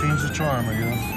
Machine's a charm, I guess.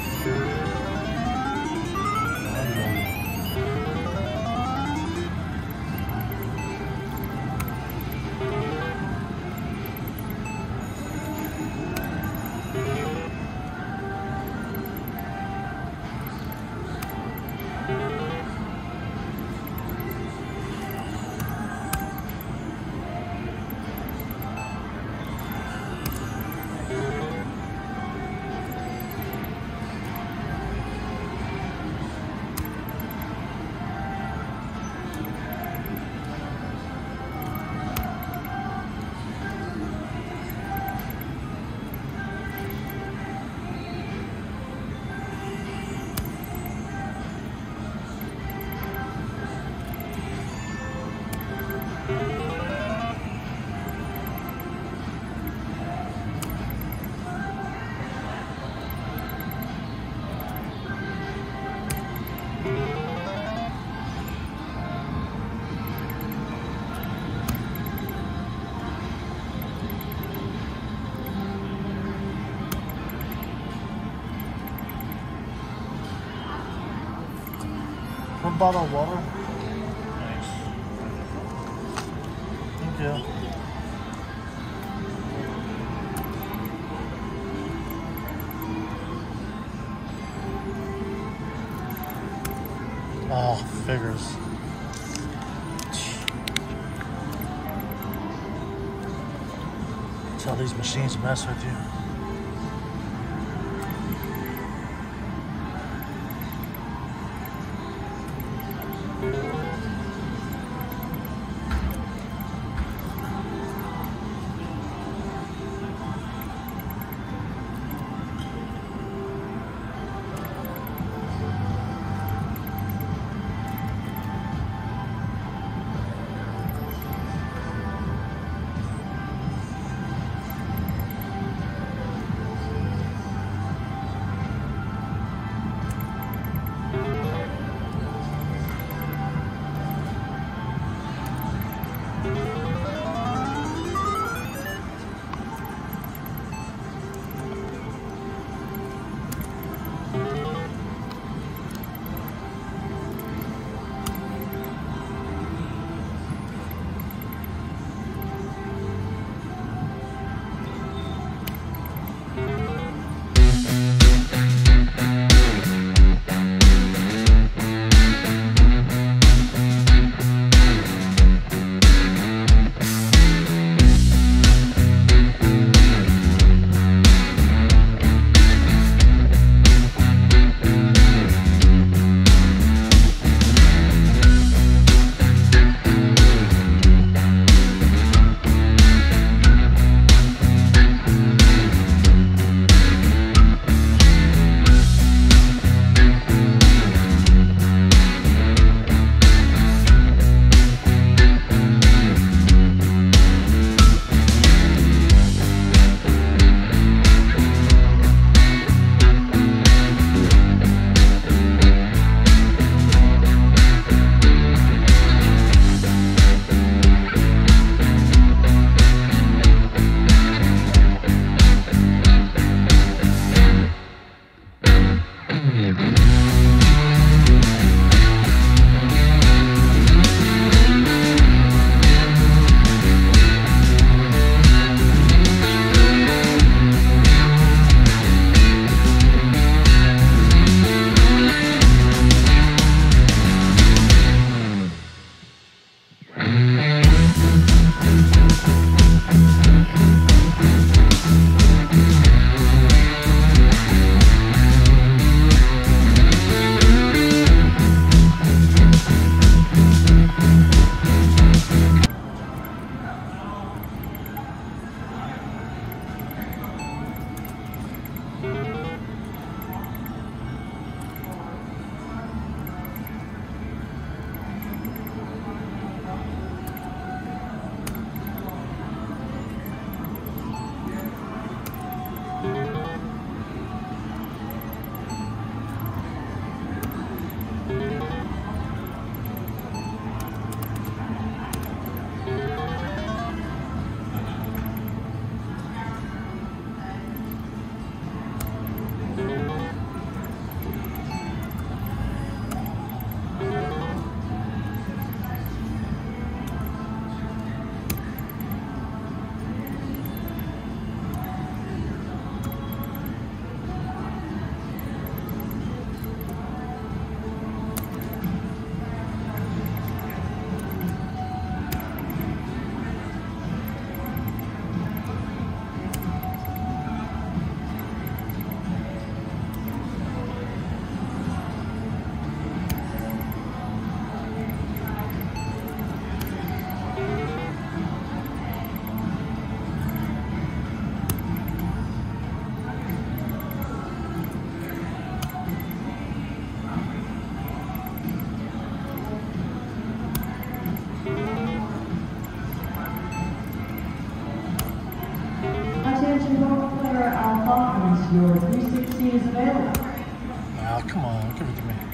One bottle of water. Thanks. Thank you. Oh, figures. That's how these machines mess with you. Your 360 is available. Ah, come on, give it to me.